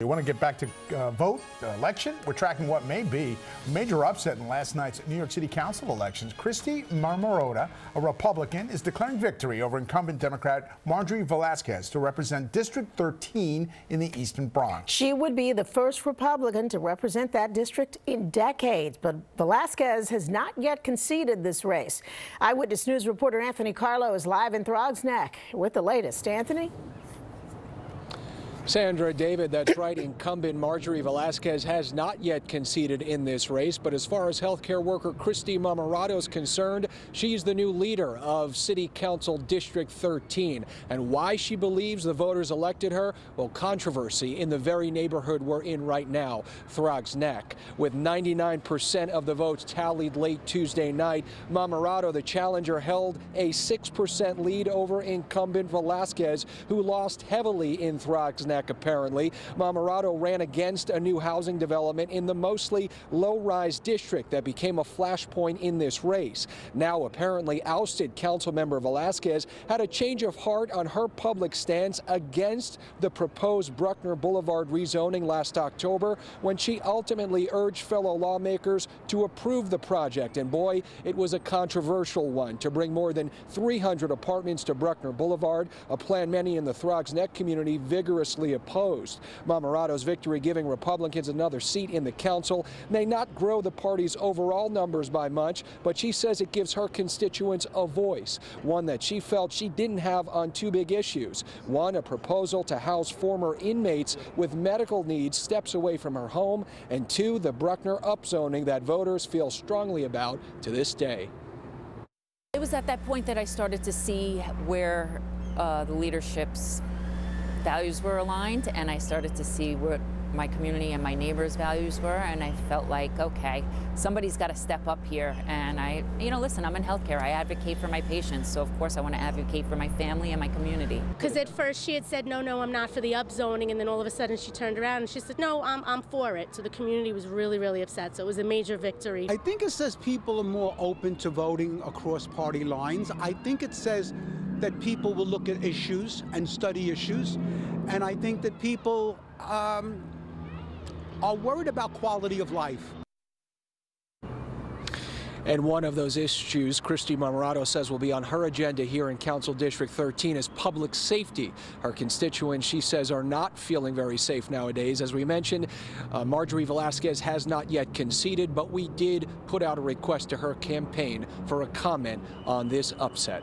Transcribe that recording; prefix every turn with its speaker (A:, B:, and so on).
A: You want to get back to uh, vote, uh, election? We're tracking what may be a major upset in last night's New York City Council elections. Kristy Marmorato, a Republican, is declaring victory over incumbent Democrat Marjorie Velazquez to represent District 13 in the Eastern Bronx.
B: She would be the first Republican to represent that district in decades, but Velazquez has not yet conceded this race. Eyewitness News reporter Anthony Carlo is live in Throgs Neck with the latest. Anthony?
C: Sandra, David, that's right. Incumbent Marjorie Velazquez has not yet conceded in this race, but as far as healthcare worker Kristy Marmorato is concerned, she's the new leader of City Council District 13. And why she believes the voters elected her? Well, controversy in the very neighborhood we're in right now, Throgs Neck. With 99% of the votes tallied late Tuesday night, Marmorato, the challenger, held a 6% lead over incumbent Velazquez, who lost heavily in Throgs Neck apparently. Marmorato ran against a new housing development in the mostly low-rise district that became a flashpoint in this race. Now apparently ousted councilmember Velazquez had a change of heart on her public stance against the proposed Bruckner Boulevard rezoning last October when she ultimately urged fellow lawmakers to approve the project. And boy, it was a controversial one to bring more than 300 apartments to Bruckner Boulevard, a plan many in the Throgs Neck community vigorously opposed. Marmorato's victory giving Republicans another seat in the council may not grow the party's overall numbers by much, but she says it gives her constituents a voice, one that she felt she didn't have on two big issues. One, a proposal to house former inmates with medical needs steps away from her home, and two, the Bruckner upzoning that voters feel strongly about to this day.
D: It was at that point that I started to see where uh, the leadership's values were aligned and I started to see what my community and my neighbors' values were, and I felt like, okay, somebody's got to step up here. And I, you know, listen, I'm in healthcare. I advocate for my patients, so of course I want to advocate for my family and my community.
E: Because at first she had said, no, no, I'm not for the upzoning, and then all of a sudden she turned around and she said, no, I'm, I'm for it. So the community was really, really upset. So it was a major victory.
F: I think it says people are more open to voting across party lines. I think it says that people will look at issues and study issues. And I think that people um, are worried about quality of life.
C: And one of those issues Kristy Marmorato says will be on her agenda here in Council District 13 is public safety. Her constituents, she says, are not feeling very safe nowadays. As we mentioned, uh, Marjorie Velazquez has not yet conceded, but we did put out a request to her campaign for a comment on this upset.